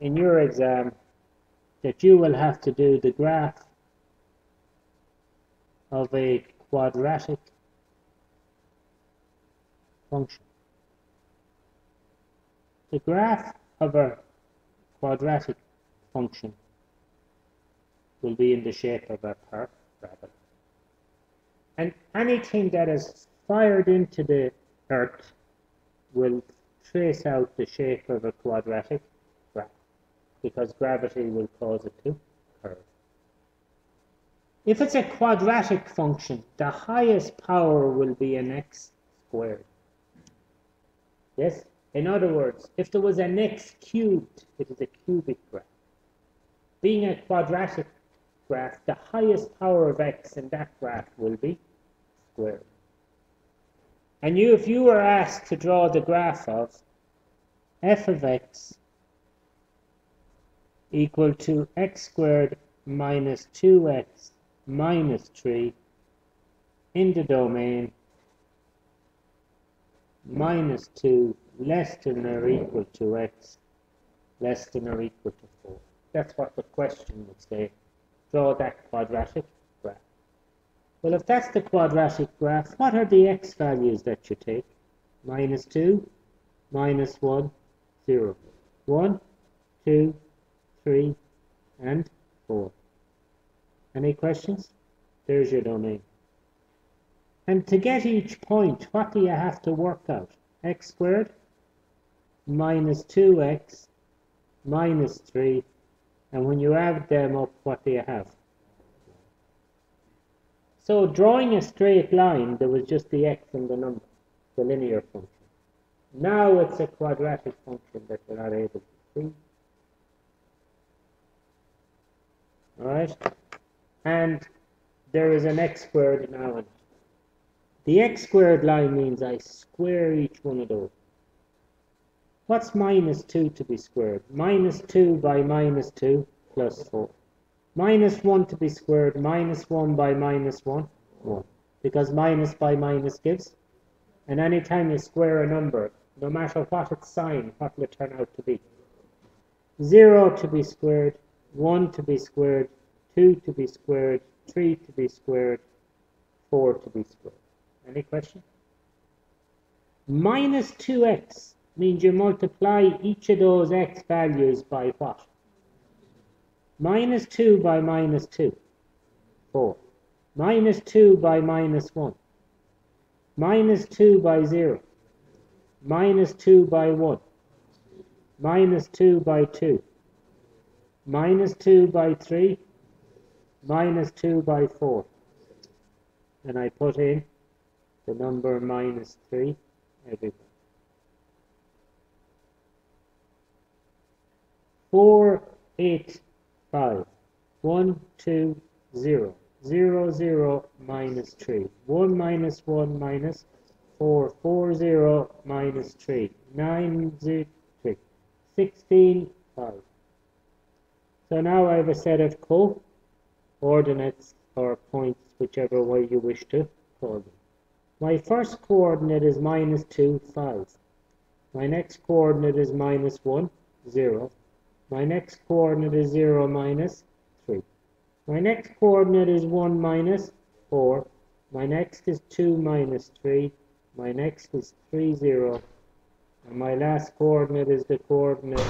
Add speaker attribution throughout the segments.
Speaker 1: in your exam that you will have to do the graph of a quadratic function. The graph of a quadratic function will be in the shape of a parabola. And anything that is fired into the earth will trace out the shape of a quadratic because gravity will cause it to curve. If it's a quadratic function, the highest power will be an x squared. Yes? In other words, if there was an x cubed, it is a cubic graph. Being a quadratic graph, the highest power of x in that graph will be squared. And you, if you were asked to draw the graph of f of x equal to x squared minus 2x minus 3 in the domain minus 2 less than or equal to x less than or equal to 4. That's what the question would say. Draw that quadratic graph. Well, if that's the quadratic graph, what are the x values that you take? Minus 2, minus 1, 0. 1, 2, 3, and 4. Any questions? There's your domain. And to get each point, what do you have to work out? x squared minus 2x minus 3. And when you add them up, what do you have? So drawing a straight line, there was just the x and the number, the linear function. Now it's a quadratic function that we're not able to see. Alright? And there is an x squared now. The x squared line means I square each one of those. What's minus 2 to be squared? Minus 2 by minus 2 plus 4. Minus 1 to be squared, minus 1 by minus 1, 1. Because minus by minus gives. And anytime you square a number, no matter what its sign, what will it turn out to be? 0 to be squared, 1 to be squared, 2 to be squared, 3 to be squared, 4 to be squared. Any question? Minus 2x means you multiply each of those x values by what? Minus 2 by minus 2, 4. Minus 2 by minus 1. Minus 2 by 0 minus 2 by 1, minus 2 by 2, minus 2 by 3, minus 2 by 4. And I put in the number minus 3 everywhere. 4, 8, 5, 1, 2, 0, 0, 0, minus 3, 1 minus 1 minus 4, 4, 0, minus 3, 9, 0, 3, 16, 5. So now I have a set of coordinates or points, whichever way you wish to call them. My first coordinate is minus 2, 5. My next coordinate is minus 1, 0. My next coordinate is 0, minus 3. My next coordinate is 1, minus 4. My next is 2, minus 3. My next is 3, 0. And my last coordinate is the coordinate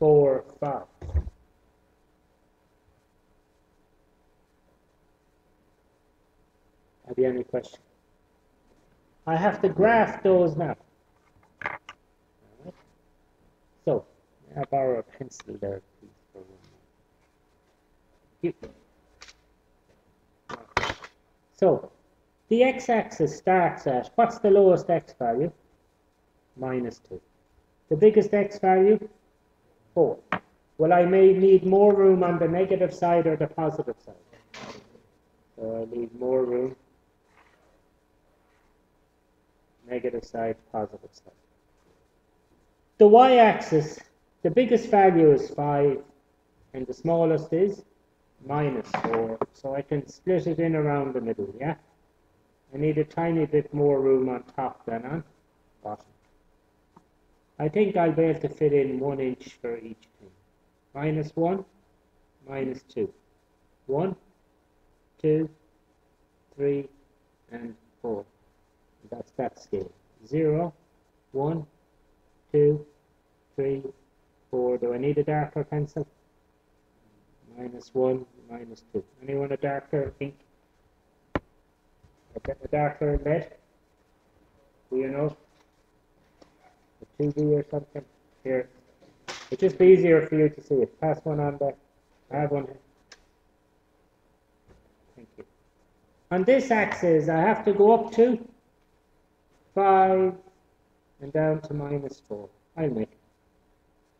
Speaker 1: 4, 5. You any questions? I have to graph those now. So, I borrow a pencil there, please, for one. So, the x-axis starts at, what's the lowest x value? Minus 2. The biggest x value? 4. Well, I may need more room on the negative side or the positive side. So I need more room. Negative side, positive side. The y-axis, the biggest value is 5, and the smallest is minus 4. So I can split it in around the middle, yeah? I need a tiny bit more room on top than on bottom. I think I'll be able to fit in one inch for each thing. minus 1, minus 2. 1, 2, 3, and 4. That's that scale. 0, 1, 2, 3, 4. Do I need a darker pencil? Minus 1, minus 2. Anyone a darker ink? A, a darker lead? Do you know? A 2B or something? Here. It's just easier for you to see it. Pass one on there. I have one. Thank you. On this axis, I have to go up to 5 and down to minus 4. I'll make it.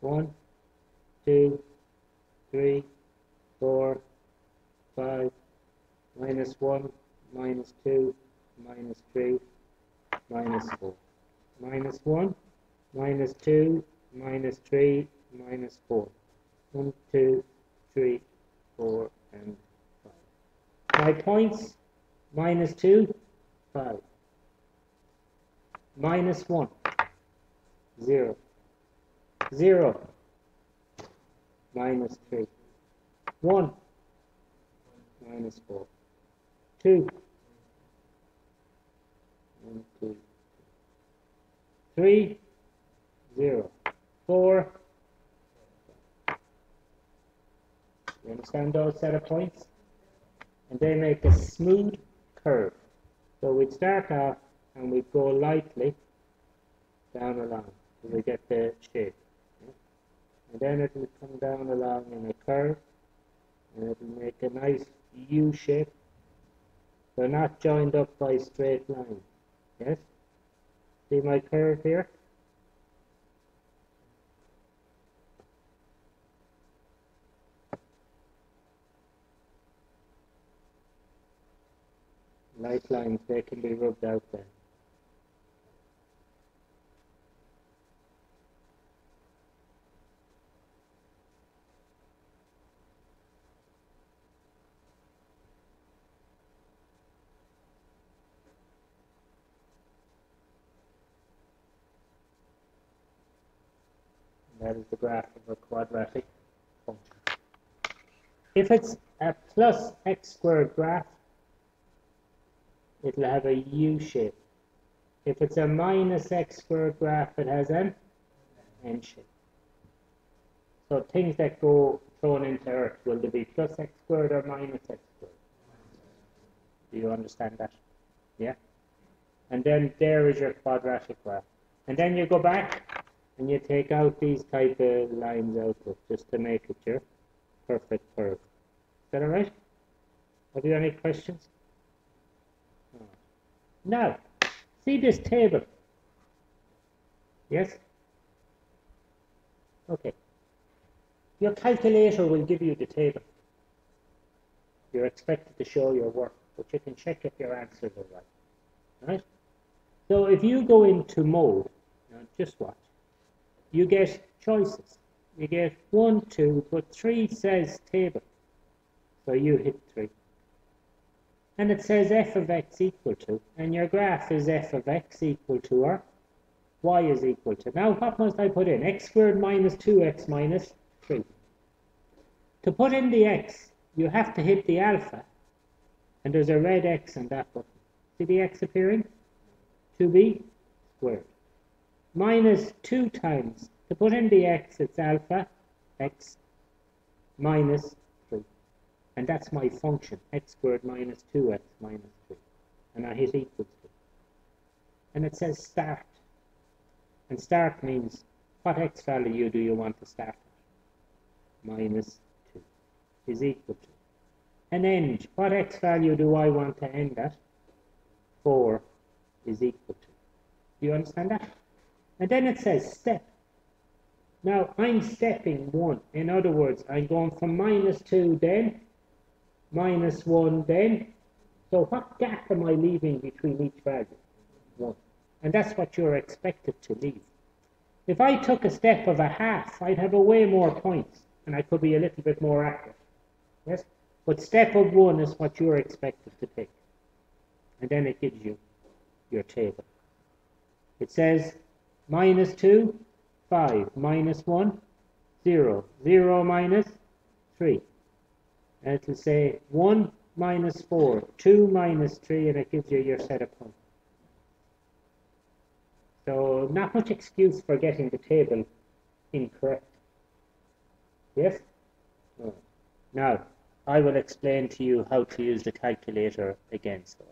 Speaker 1: 1, 2, 3, 4, 5, minus 1, minus 2, minus 3, minus 4. Minus 1, minus 2, minus 3, minus 4. 1, 2, 3, 4, and 5. My points, minus 2, 5. Minus 1, 0. 0, minus 3. 1, minus 4. 2, 1, 2, 3, 0. 4, you understand those set of points? And they make a smooth curve. So we'd start off and we'd go lightly down along till we get the shape. And then it will come down along in a curve and it will make a nice U shape. They're not joined up by straight lines. Yes? See my curve here? Light lines, they can be rubbed out then. That is the graph of a quadratic function. If it's a plus x squared graph, it'll have a U shape. If it's a minus x squared graph, it has an N shape. So things that go thrown into Earth, will they be plus x squared or minus x squared? Do you understand that? Yeah? And then there is your quadratic graph. And then you go back and you take out these type of lines out of just to make it your perfect curve. Is that alright? Have you any questions? Now, see this table? Yes? Okay. Your calculator will give you the table. You're expected to show your work, but you can check if your answers are right. Right? So if you go into mode, just watch, you get choices. You get one, two, but three says table. So you hit three. And it says f of x equal to, and your graph is f of x equal to, or y is equal to. Now what must I put in? x squared minus 2x minus 3. To put in the x, you have to hit the alpha, and there's a red x on that button. See the x appearing? 2b squared minus 2 times, to put in the x, it's alpha x minus 3. And that's my function, x squared minus 2x minus 3. And I hit equals to. And it says start. And start means, what x value do you want to start at? Minus 2 is equal to. And end, what x value do I want to end at? 4 is equal to. Do you understand that? And then it says step. Now I'm stepping one. In other words, I'm going from minus two then, minus one then. So what gap am I leaving between each value? One. And that's what you're expected to leave. If I took a step of a half, I'd have a way more points, and I could be a little bit more accurate. Yes? But step of one is what you're expected to take. And then it gives you your table. It says minus 2, 5, minus 1, 0. 0 minus 3. And it will say 1 minus 4, 2 minus 3, and it gives you your set of points. So not much excuse for getting the table incorrect. Yes? Now, I will explain to you how to use the calculator again. So